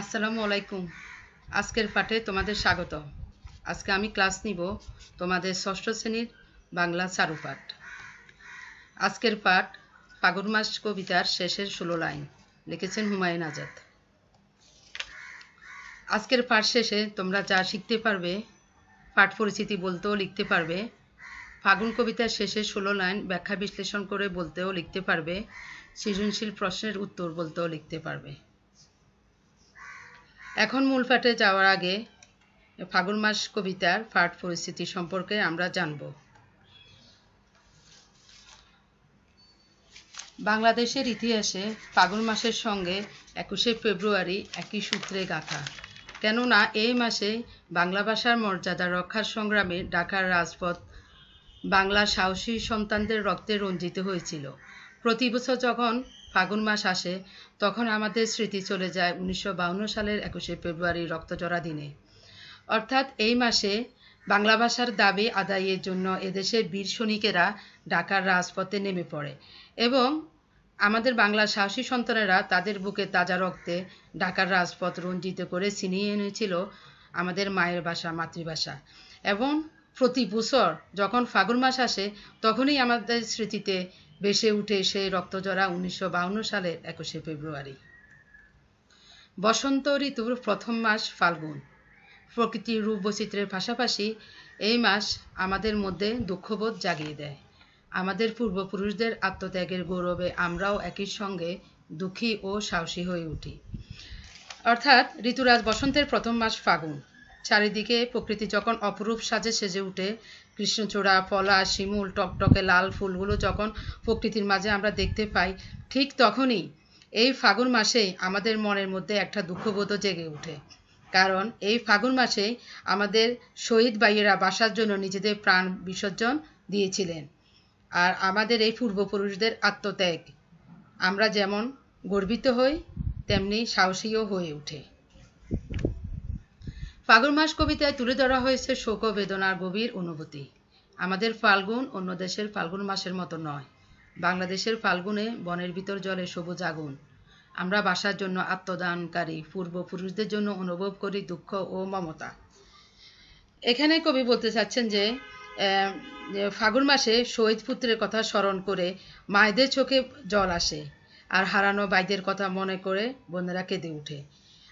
আসসালামু আলাইকুম। আজকের পাঠে তোমাদের স্বাগত আজকে আমি ক্লাস নিব তোমাদের ষষ্ঠ শ্রেণির বাংলা চারুপাঠ। আজকের পাঠ ফাগুন মাস কবিতার শেষের ষোলো লাইন। লিখেছেন হুমায়ুন আজাদ। আজকের পাঠ শেষে তোমরা যা শিখতে পারবে, পাঠ পরিচিতি বলতেও লিখতে পারবে, ফাগুন কবিতার শেষে ষোলো লাইন ব্যাখ্যা বিশ্লেষণ করে বলতেও লিখতে পারবে, সৃজনশীল প্রশ্নের উত্তর বলতেও লিখতে পারবে। এখন মূল পাঠে যাওয়ার আগে ফাগুন মাস কবিতার পাঠ পরিস্থিতি সম্পর্কে আমরা জানব। বাংলাদেশের ইতিহাসে ফাগুন মাসের সঙ্গে একুশে ফেব্রুয়ারি একই সূত্রে গাথা। কেননা এই মাসে বাংলা ভাষার মর্যাদা রক্ষার সংগ্রামে ঢাকার রাজপথ বাংলার সাহসী সন্তানদের রক্তে রঞ্জিত হয়েছিল। প্রতি বছর যখন ফাগুন মাস আসে, তখন আমাদের স্মৃতি চলে যায় উনিশশো সালের একুশে ফেব্রুয়ারি রক্তজরা দিনে। অর্থাৎ এই মাসে বাংলা ভাষার দাবি আদায়ের জন্য এদেশের বীর সৈনিকেরা ঢাকার রাজপথে নেমে পড়ে এবং আমাদের বাংলার সাহসী সন্তানেরা তাদের বুকে তাজা রক্তে ঢাকার রাজপথ রঞ্জিত করে ছিনিয়ে এনেছিল আমাদের মায়ের ভাষা, মাতৃভাষা। এবং প্রতি বছর যখন ফাগুন মাস আসে, তখনই আমাদের স্মৃতিতে ভেসে উঠে সেই রক্তজরা উনিশশো সালের একুশে ফেব্রুয়ারি। বসন্ত ঋতুর প্রথম মাস ফাল্গুন। প্রকৃতির রূপ বৈচিত্র্যের পাশাপাশি এই মাস আমাদের মধ্যে দুঃখবোধ জাগিয়ে দেয়। আমাদের পূর্বপুরুষদের আত্মত্যাগের গৌরবে আমরাও একই সঙ্গে দুঃখী ও সাহসী হয়ে উঠি। অর্থাৎ ঋতুরাজ বসন্তের প্রথম মাস ফাগুন। চারিদিকে প্রকৃতি যখন অপরূপ সাজে সেজে উঠে, কৃষ্ণচূড়া পলা শিমুল, টকটকে লাল ফুলগুলো যখন প্রকৃতির মাঝে আমরা দেখতে পাই, ঠিক তখনই এই ফাগুন মাসেই আমাদের মনের মধ্যে একটা দুঃখবোধ জেগে ওঠে। কারণ এই ফাগুন মাসে আমাদের শহীদ ভাইয়েরা বাসার জন্য নিজেদের প্রাণ বিসর্জন দিয়েছিলেন। আর আমাদের এই পূর্বপুরুষদের আত্মত্যাগ। আমরা যেমন গর্বিত হই, তেমনি সাহসীও হয়ে ওঠে ফাগুন মাস কবিতায় তুলে ধরা হয়েছে শোক বেদনার গভীর অনুভূতি। আমাদের ফাল্গুন অন্য দেশের ফাল্গুন মাসের মতো নয়। বাংলাদেশের ফাল্গুনে বনের ভিতর জলে সবুজ আগুন। আমরা বাসার জন্য আত্মদানকারী, পূর্বপুরুষদের জন্য অনুভব করি দুঃখ ও মমতা। এখানে কবি বলতে চাচ্ছেন যে ফাগুন মাসে শহীদ পুত্রের কথা স্মরণ করে মায়েদের চোখে জল আসে আর হারানো বাইদের কথা মনে করে বোনেরা কেঁদে উঠে।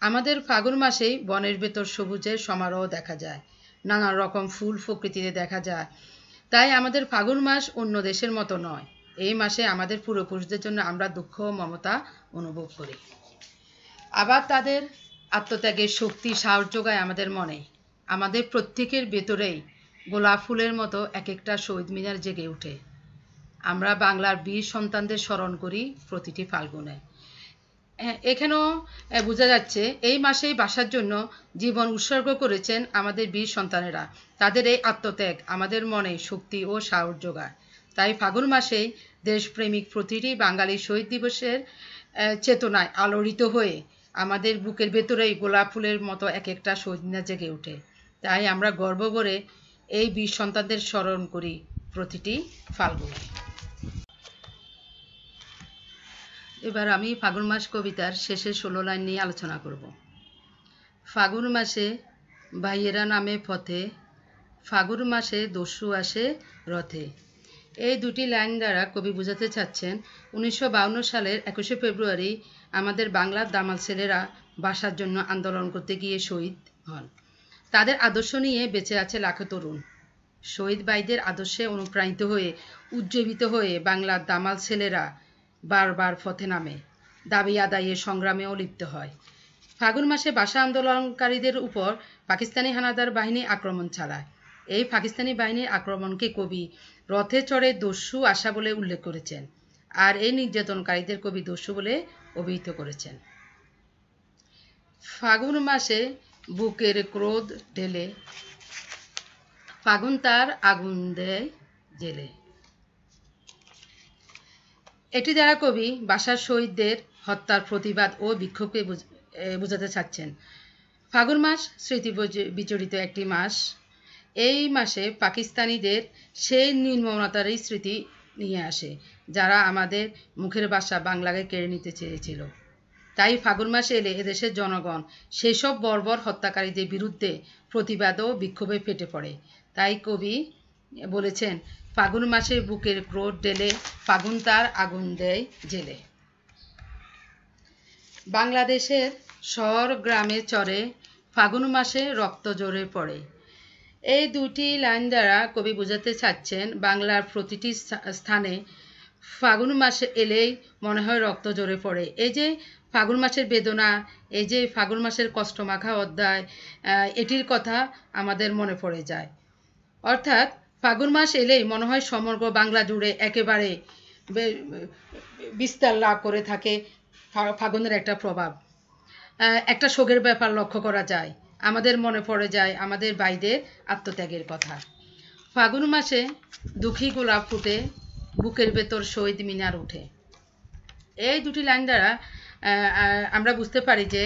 আমাদের ফাগুন মাসেই বনের ভেতর সবুজের সমারোহ দেখা যায়। নানা রকম ফুল প্রকৃতিতে দেখা যায়। তাই আমাদের ফাগুন মাস অন্য দেশের মতো নয়। এই মাসে আমাদের পূর্বপুরুষদের জন্য আমরা দুঃখ মমতা অনুভব করি। আবার তাদের আত্মত্যাগের শক্তি, সাহস যোগায় আমাদের মনে। আমাদের প্রত্যেকের ভেতরেই গোলাপ ফুলের মতো এক একটা শহীদ মিনার জেগে ওঠে। আমরা বাংলার বীর সন্তানদের স্মরণ করি প্রতিটি ফাল্গুনে। এখানেও বোঝা যাচ্ছে এই মাসেই বাসার জন্য জীবন উৎসর্গ করেছেন আমাদের বীর সন্তানেরা। তাদের এই আত্মত্যাগ আমাদের মনে শক্তি ও সাহস যোগায়। তাই ফাগুন মাসেই দেশপ্রেমিক প্রতিটি বাঙালি শহীদ দিবসের চেতনায় আলোড়িত হয়ে আমাদের বুকের ভেতরেই গোলাপ ফুলের মতো এক একটা শহীদ জেগে ওঠে। তাই আমরা গর্ব করে এই বীর সন্তানদের স্মরণ করি প্রতিটি ফাল্গুনে। এবার আমি ফাগুন মাস কবিতার শেষে ষোলো লাইন নিয়ে আলোচনা করব। ফাগুন মাসে ভাইয়েরা নামে পথে, ফাগুন মাসে দস্যু আসে রথে। এই দুটি লাইন দ্বারা কবি বোঝাতে চাচ্ছেন, উনিশশো সালের একুশে ফেব্রুয়ারি আমাদের বাংলার দামাল ছেলেরা বাসার জন্য আন্দোলন করতে গিয়ে শহীদ হন। তাদের আদর্শ নিয়ে বেঁচে আছে লাখো তরুণ। শহীদ ভাইদের আদর্শে অনুপ্রাণিত হয়ে, উজ্জীবিত হয়ে বাংলার দামাল ছেলেরা বারবার পথে নামে। দাবি আদায়ের সংগ্রামেও লিপ্ত হয়। ফাগুন মাসে ভাষা আন্দোলনকারীদের উপর পাকিস্তানি হানাদার বাহিনী আক্রমণ চালায়। এই পাকিস্তানি বাহিনীর আক্রমণকে কবি রথে চড়ে দস্যু আশা বলে উল্লেখ করেছেন আর এই নির্যাতনকারীদের কবি দস্যু বলে অভিহিত করেছেন। ফাগুন মাসে বুকের ক্রোধ ঢেলে, ফাগুন তার আগুন দেয় জেলে। এটি দ্বারা কবি বাসার শহীদদের হত্যার প্রতিবাদ ও বিক্ষোভকে বোঝাতে চাচ্ছেন। ফাগুন মাস স্মৃতি বিচরিত একটি মাস। এই মাসে পাকিস্তানিদের সেই নির্মমতারই স্মৃতি নিয়ে আসে, যারা আমাদের মুখের ভাষা বাংলাকে কেড়ে নিতে চেয়েছিল। তাই ফাগুন মাসে এলে এদেশের জনগণ সেসব বর্বর হত্যাকারীদের বিরুদ্ধে প্রতিবাদ ও বিক্ষোভে ফেটে পড়ে। তাই কবি বলেছেন ফাগুন মাসে বুকের ক্রোধ ডেলে, ফাগুন তার আগুন দেয় জেলে। বাংলাদেশের শহর গ্রামে চরে, ফাগুন মাসে রক্ত জোরে পড়ে। এই দুটি লাইন দ্বারা কবি বোঝাতে চাচ্ছেন, বাংলার প্রতিটি স্থানে ফাগুন মাসে এলেই মনে হয় রক্ত জোরে পড়ে। এই যে ফাগুন মাসের বেদনা, এই যে ফাগুন মাসের কষ্টমাখা অধ্যায় এটির কথা আমাদের মনে পড়ে যায়। অর্থাৎ ফাগুন মাস এলেই মনে হয় সমগ্র বাংলা জুড়ে একেবারে বিস্তার লাভ করে থাকে ফাগুনের একটা প্রভাব। একটা শোকের ব্যাপার লক্ষ্য করা যায়। আমাদের মনে পড়ে যায় আমাদের বাইদের আত্মত্যাগের কথা। ফাগুন মাসে দুঃখী গোলাপ ফুটে, বুকের ভেতর শহীদ মিনার উঠে। এই দুটি লাইন দ্বারা আমরা বুঝতে পারি যে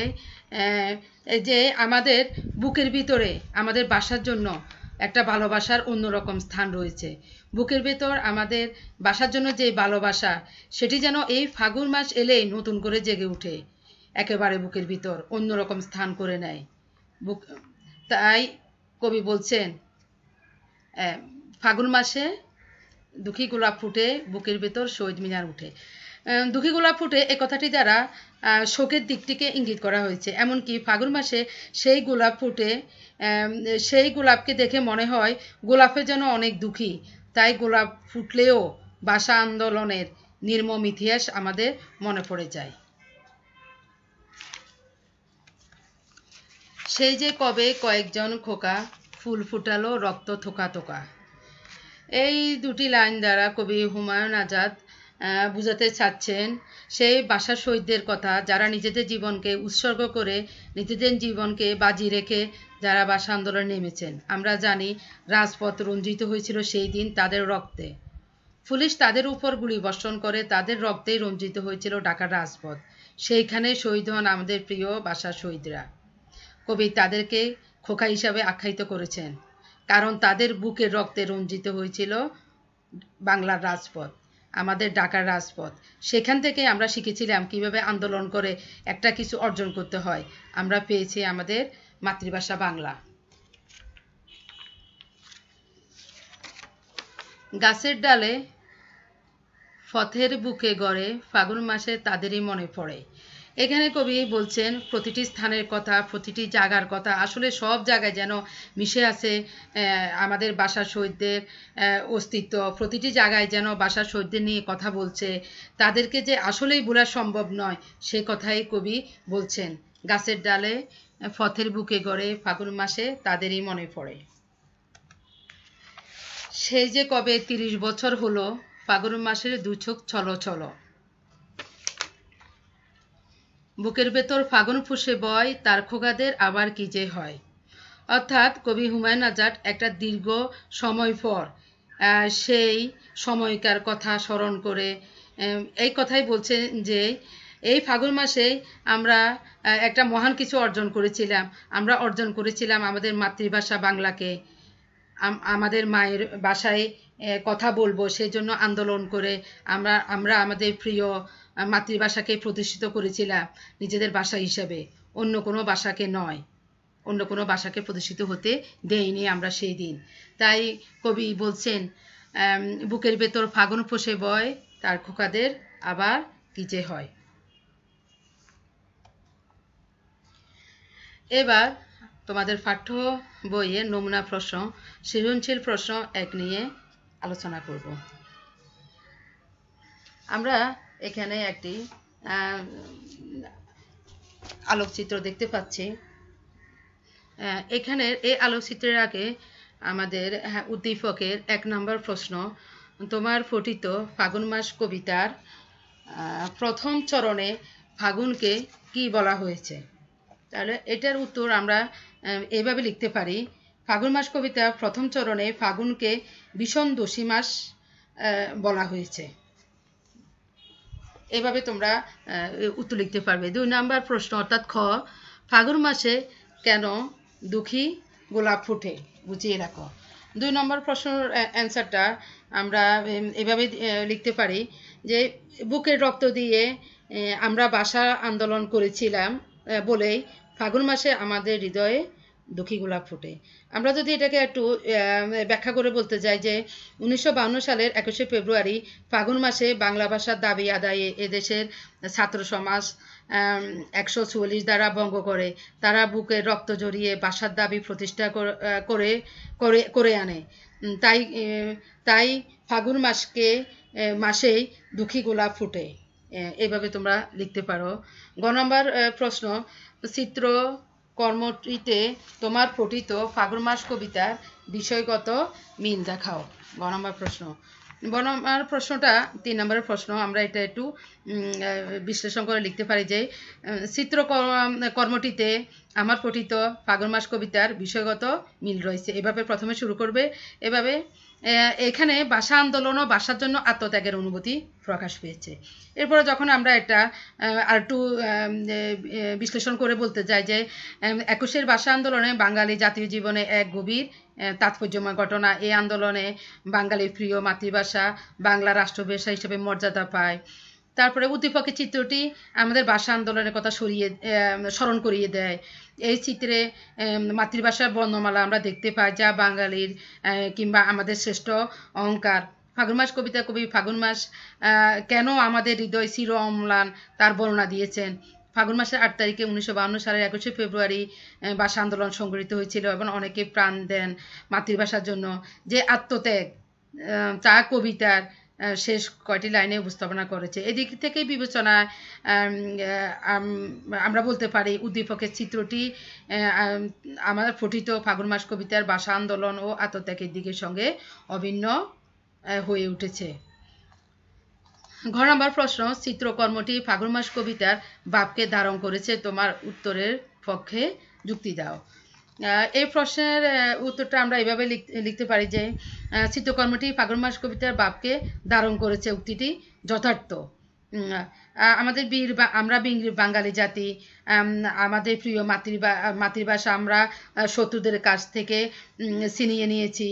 যে আমাদের বুকের ভিতরে, আমাদের বাসার জন্য একটা ভালোবাসার অন্যরকম স্থান রয়েছে। বুকের ভেতর আমাদের বাসার জন্য যে ভালোবাসা, সেটি যেন এই ফাগুন মাস এলেই নতুন করে জেগে উঠে একেবারে বুকের ভিতর অন্যরকম স্থান করে নেয়। বুক তাই কবি বলছেন ফাগুন মাসে দুঃখী গোলাপ ফুটে বুকের ভেতর শহীদ মিনার উঠে। দুঃখী গোলাপ ফুটে এ কথাটি দ্বারা শোকের দিকটিকে ইঙ্গিত করা হয়েছে। এমনকি ফাগুন মাসে সেই গোলাপ ফুটে সেই গোলাপকে দেখে মনে হয় গোলাপের যেন অনেক দুঃখী। তাই গোলাপ ফুটলেও ভাষা আন্দোলনের নির্মম ইতিহাস আমাদের মনে পড়ে যায়। সেই যে কবে কয়েকজন খোকা ফুল ফুটালো রক্ত থোকা থোকা। এই দুটি লাইন দ্বারা কবি হুমায়ুন আজাদ বুঝাতে চাচ্ছেন সেই বাসা শহীদদের কথা, যারা নিজেদের জীবনকে উৎসর্গ করে নিজেদের জীবনকে বাজি রেখে যারা বাসা আন্দোলনে নেমেছেন। আমরা জানি রাজপথ রঞ্জিত হয়েছিল সেই দিন তাদের রক্তে। পুলিশ তাদের উপর গুলি বর্ষণ করে তাদের রক্তেই রঞ্জিত হয়েছিল ঢাকার রাজপথ। সেইখানে শহীদ হন আমাদের প্রিয় বাসা শহীদরা। কবি তাদেরকে খোকা হিসাবে আখ্যায়িত করেছেন, কারণ তাদের বুকের রক্তে রঞ্জিত হয়েছিল বাংলার রাজপথ। আমাদের ঢাকার রাজপথ। সেখান থেকে আমরা শিখেছিলাম কীভাবে আন্দোলন করে একটা কিছু অর্জন করতে হয়। আমরা পেয়েছি আমাদের মাতৃভাষা বাংলা। গাছের ডালে পথের বুকে গড়ে ফাগুন মাসে তাদেরই মনে পড়ে। এখানে কবি বলছেন, প্রতিটি স্থানের কথা, প্রতিটি জায়গার কথা, আসলে সব জায়গায় যেন মিশে আছে আমাদের বাসার শহীদদের অস্তিত্ব। প্রতিটি জায়গায় যেন বাসার শহীদদের নিয়ে কথা বলছে। তাদেরকে যে আসলেই ভোলা সম্ভব নয়, সে কথাই কবি বলছেন। গাছের ডালে ফথের বুকে গড়ে ফাগুন মাসে তাদেরই মনে পড়ে। সেই যে কবে তিরিশ বছর হলো, ফাগুন মাসের দু চোখ ছলো ছলো বুকের ভেতর ফাগুন ফুসে বয়, তার খোগাদের আবার কি যে হয়। অর্থাৎ কবি হুমায়ুন আজাদ একটা দীর্ঘ সময় পর সেই সময়কার কথা স্মরণ করে এই কথাই বলছেন যে, এই ফাগুন মাসে আমরা একটা মহান কিছু অর্জন করেছিলাম। আমরা অর্জন করেছিলাম আমাদের মাতৃভাষা বাংলাকে। আমাদের মায়ের বাসায় কথা বলব সেই জন্য আন্দোলন করে আমরা আমরা আমাদের প্রিয় মাতৃভাষাকে প্রতিষ্ঠিত করেছিলাম নিজেদের ভাষা হিসাবে। অন্য কোনো ভাষাকে নয়। অন্য কোনো ভাষাকে প্রতিষ্ঠিত হতে দেয়নি আমরা সেই দিন। তাই কবি বলছেন বুকের ভেতর ফাগুন ফসে বয়, তার খোকাদের আবার কি যে হয়? এবার তোমাদের পাঠ্য বইয়ের নমুনা প্রশ্ন, সৃজনশীল প্রশ্ন এক নিয়ে আলোচনা করব। আমরা এখানে একটি আলোকচিত্র দেখতে পাচ্ছি। এখানে এই আলোকচিত্রের আগে আমাদের হ্যাঁ, উদ্দীপকের এক নম্বর প্রশ্ন তোমার ফটিত ফাগুন মাস কবিতার প্রথম চরণে ফাগুনকে কি বলা হয়েছে? তাহলে এটার উত্তর আমরা এভাবে লিখতে পারি। ফাগুন মাস কবিতা প্রথম চরণে ফাগুনকে ভীষণ দোষী মাস বলা হয়েছে। এভাবে তোমরা উত্তর লিখতে পারবে। দুই নাম্বার প্রশ্ন, অর্থাৎ খ, ফাগুন মাসে কেন দুঃখী গোলাপ ফুটে? বুঝিয়ে রাখো। দুই নম্বর প্রশ্নের অ্যান্সারটা আমরা এভাবে লিখতে পারি যে, বুকের রক্ত দিয়ে আমরা ভাষা আন্দোলন করেছিলাম বলেই ফাগুন মাসে আমাদের হৃদয়ে দুঃখী গোলাপ ফোটে। আমরা যদি এটাকে একটু ব্যাখ্যা করে বলতে যাই যে উনিশশো সালের একুশে ফেব্রুয়ারি ফাগুন মাসে বাংলা ভাষার দাবি আদায়ে এদেশের ছাত্র সমাজ একশো চুয়াল্লিশ দ্বারা ভঙ্গ করে। তারা বুকে রক্ত জড়িয়ে ভাষার দাবি প্রতিষ্ঠা কর- করে আনে। তাই তাই ফাগুন মাসকে মাসেই দুঃখী গোলাপ ফুটে। আহ, এইভাবে তোমরা লিখতে পারো। গ নম্বর প্রশ্ন চিত্র কর্মটিতে তোমার পঠিত ফাগুন মাস কবিতার বিষয়গত মিল দেখাও। গ নম্বর প্রশ্ন। গ নম্বর প্রশ্নটা, তিন নম্বরের প্রশ্ন, আমরা এটা একটু বিশ্লেষণ করে লিখতে পারি যে চিত্র কর্মটিতে আমার পঠিত ফাগুন মাস কবিতার বিষয়গত মিল রয়েছে। এভাবে প্রথমে শুরু করবে। এভাবে এখানে ভাষা আন্দোলন ও ভাষার জন্য আত্মত্যাগের অনুভূতি প্রকাশ পেয়েছে। এরপরে যখন আমরা এটা আর একটু বিশ্লেষণ করে বলতে চাই যে একুশের ভাষা আন্দোলনে বাঙালি জাতীয় জীবনে এক গভীর তাৎপর্যময় ঘটনা। এই আন্দোলনে বাঙালির প্রিয় মাতৃভাষা, বাংলা রাষ্ট্রভাষা হিসেবে মর্যাদা পায়। তারপরে উদ্দীপকের চিত্রটি আমাদের ভাষা আন্দোলনের কথা সরিয়ে স্মরণ করিয়ে দেয়। এই চিত্রে মাতৃভাষার বর্ণমালা আমরা দেখতে পাই যা বাঙালির কিংবা আমাদের শ্রেষ্ঠ অহংকার। ফাগুন মাস কবিতা কবি ফাগুন মাস কেন আমাদের হৃদয় চির অম্লান তার বর্ণনা দিয়েছেন। ফাগুন মাসের আট তারিখে উনিশশো বাউন্ন সালের একুশে ফেব্রুয়ারি ভাষা আন্দোলন সংগঠিত হয়েছিল এবং অনেকে প্রাণ দেন মাতৃভাষার জন্য। যে আত্মত্যাগ তা কবিতার শেষ কয়টি লাইনে উপস্থাপনা করেছে। এদিক থেকে বিবেচনায় আম, আহ, আম- আমরা বলতে পারি উদ্দীপকের চিত্রটি আমার পঠিত ফাগুন মাস কবিতার ভাষা আন্দোলন ও আত্মত্যাগের দিকের সঙ্গে অভিন্ন হয়ে উঠেছে। ঘ নম্বর প্রশ্ন চিত্রকর্মটি ফাগুন মাস কবিতার বাপকে ধারণ করেছে তোমার উত্তরের পক্ষে যুক্তি দাও। এই প্রশ্নের উত্তরটা আমরা এভাবে লিখ- লিখতে পারি যে চিত্রকর্মটি ফাগুন মাস কবিতার ভাবকে ধারণ করেছে উক্তিটি যথার্থ। আমাদের বীর আমরা বীর বাঙালি জাতি আম, আমাদের প্রিয় মাতৃভা মাতৃভাষা আমরা শত্রুদের কাছ থেকে ছিনিয়ে নিয়েছি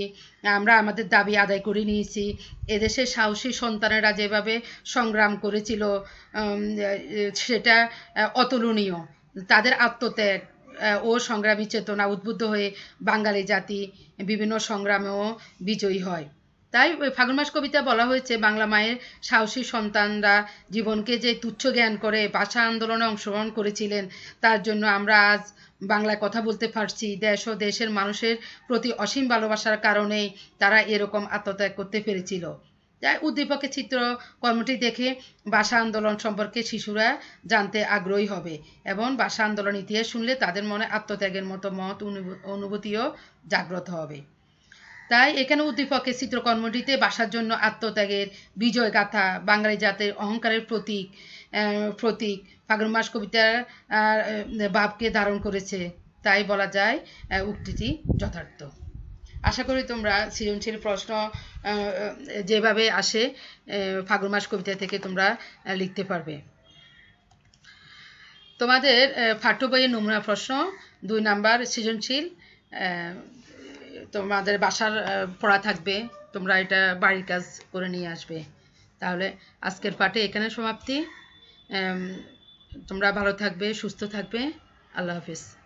আমরা আমাদের দাবি আদায় করে নিয়েছি এদেশের সাহসী সন্তানেরা যেভাবে সংগ্রাম করেছিল সেটা অতুলনীয়। তাদের আত্মত্যাগ ও সংগ্রামী চেতনা উদ্বুদ্ধ হয়ে বাঙালি জাতি বিভিন্ন সংগ্রামেও বিজয়ী হয়। তাই ফাগুন মাস কবিতা বলা হয়েছে, বাংলা মায়ের সাহসী সন্তানরা জীবনকে যে তুচ্ছ জ্ঞান করে ভাষা আন্দোলনে অংশগ্রহণ করেছিলেন, তার জন্য আমরা আজ বাংলায় কথা বলতে পারছি। দেশ ও দেশের মানুষের প্রতি অসীম ভালোবাসার কারণেই তারা এরকম আত্মত্যাগ করতে পেরেছিল। তাই উদ্দীপকের চিত্র কর্মটি দেখে ভাষা আন্দোলন সম্পর্কে শিশুরা জানতে আগ্রহী হবে এবং ভাষা আন্দোলন ইতিহাস শুনলে তাদের মনে আত্মত্যাগের মতো মত অনুভূ- অনুভূতিও জাগ্রত হবে। তাই এখানে উদ্দীপকের চিত্রকর্মটিতে ভাষার জন্য আত্মত্যাগের বিজয় গাথা, বাঙালি জাতের অহংকারের প্রতীক প্রতীক, ফাগুন মাস কবিতার ভাবকে ধারণ করেছে। তাই বলা যায় উক্তিটি যথার্থ। আশা করি তোমরা সৃজনশীল প্রশ্ন যেভাবে আসে ফাগুন মাস কবিতা থেকে তোমরা লিখতে পারবে। তোমাদের পাঠ্য বইয়ের নমুনা প্রশ্ন, দুই নাম্বার, সৃজনশীল তোমাদের বাসার পড়া থাকবে, তোমরা এটা বাড়ির কাজ করে নিয়ে আসবে। তাহলে আজকের পাঠে এখানে সমাপ্তি। তোমরা ভালো থাকবে, সুস্থ থাকবে। আল্লাহ হাফিজ।